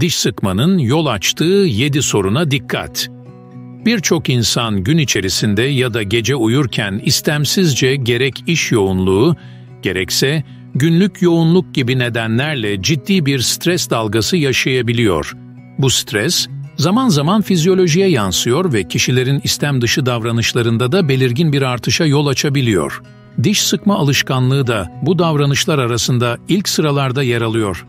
Diş sıkmanın yol açtığı 7 soruna dikkat. Birçok insan gün içerisinde ya da gece uyurken istemsizce gerek iş yoğunluğu, gerekse günlük yoğunluk gibi nedenlerle ciddi bir stres dalgası yaşayabiliyor. Bu stres, zaman zaman fizyolojiye yansıyor ve kişilerin istem dışı davranışlarında da belirgin bir artışa yol açabiliyor. Diş sıkma alışkanlığı da bu davranışlar arasında ilk sıralarda yer alıyor.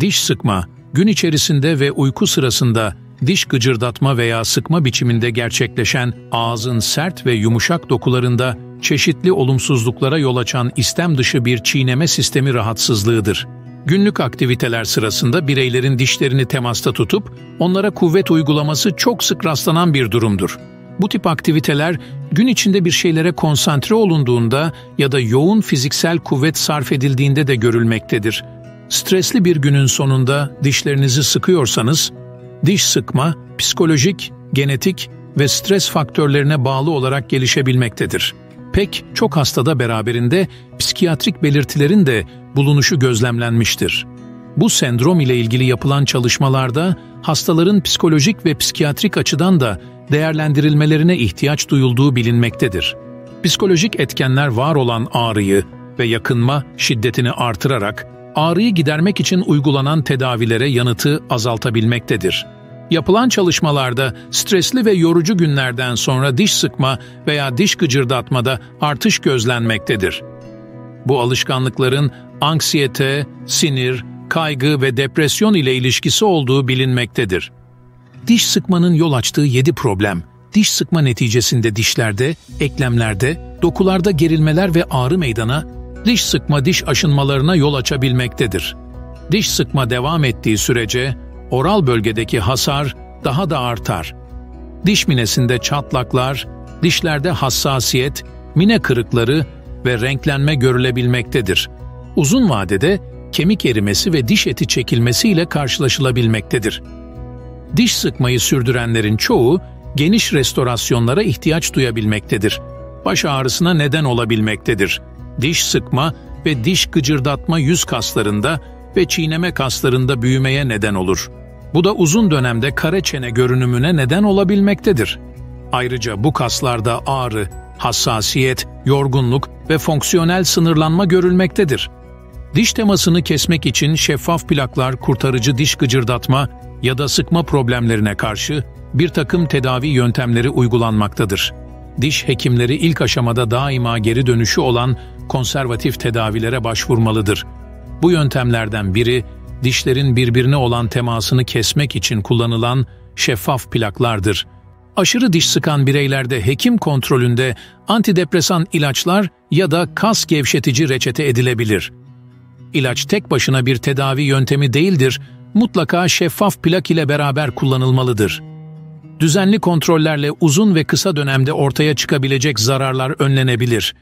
Diş sıkma, gün içerisinde ve uyku sırasında diş gıcırdatma veya sıkma biçiminde gerçekleşen ağzın sert ve yumuşak dokularında çeşitli olumsuzluklara yol açan istem dışı bir çiğneme sistemi rahatsızlığıdır. Günlük aktiviteler sırasında bireylerin dişlerini temasta tutup onlara kuvvet uygulaması çok sık rastlanan bir durumdur. Bu tip aktiviteler gün içinde bir şeylere konsantre olunduğunda ya da yoğun fiziksel kuvvet sarf edildiğinde de görülmektedir. Stresli bir günün sonunda dişlerinizi sıkıyorsanız, diş sıkma psikolojik, genetik ve stres faktörlerine bağlı olarak gelişebilmektedir. Pek çok hastada beraberinde psikiyatrik belirtilerin de bulunuşu gözlemlenmiştir. Bu sendrom ile ilgili yapılan çalışmalarda hastaların psikolojik ve psikiyatrik açıdan da değerlendirilmelerine ihtiyaç duyulduğu bilinmektedir. Psikolojik etkenler var olan ağrıyı ve yakınma şiddetini artırarak ağrıyı gidermek için uygulanan tedavilere yanıtı azaltabilmektedir. Yapılan çalışmalarda stresli ve yorucu günlerden sonra diş sıkma veya diş gıcırdatmada artış gözlenmektedir. Bu alışkanlıkların anksiyete, sinir, kaygı ve depresyon ile ilişkisi olduğu bilinmektedir. Diş sıkmanın yol açtığı 7 problem, diş sıkma neticesinde dişlerde, eklemlerde, dokularda gerilmeler ve ağrı meydana, diş sıkma diş aşınmalarına yol açabilmektedir. Diş sıkma devam ettiği sürece oral bölgedeki hasar daha da artar. Diş minesinde çatlaklar, dişlerde hassasiyet, mine kırıkları ve renklenme görülebilmektedir. Uzun vadede kemik erimesi ve diş eti çekilmesi ile karşılaşılabilmektedir. Diş sıkmayı sürdürenlerin çoğu geniş restorasyonlara ihtiyaç duyabilmektedir. Baş ağrısına neden olabilmektedir. Diş sıkma ve diş gıcırdatma yüz kaslarında ve çiğneme kaslarında büyümeye neden olur. Bu da uzun dönemde kare çene görünümüne neden olabilmektedir. Ayrıca bu kaslarda ağrı, hassasiyet, yorgunluk ve fonksiyonel sınırlanma görülmektedir. Diş temasını kesmek için şeffaf plaklar kurtarıcı diş gıcırdatma ya da sıkma problemlerine karşı bir takım tedavi yöntemleri uygulanmaktadır. Diş hekimleri ilk aşamada daima geri dönüşü olan konservatif tedavilere başvurmalıdır. Bu yöntemlerden biri dişlerin birbirine olan temasını kesmek için kullanılan şeffaf plaklardır. Aşırı diş sıkan bireylerde hekim kontrolünde antidepresan ilaçlar ya da kas gevşetici reçete edilebilir. İlaç tek başına bir tedavi yöntemi değildir, mutlaka şeffaf plak ile beraber kullanılmalıdır. Düzenli kontrollerle uzun ve kısa dönemde ortaya çıkabilecek zararlar önlenebilir.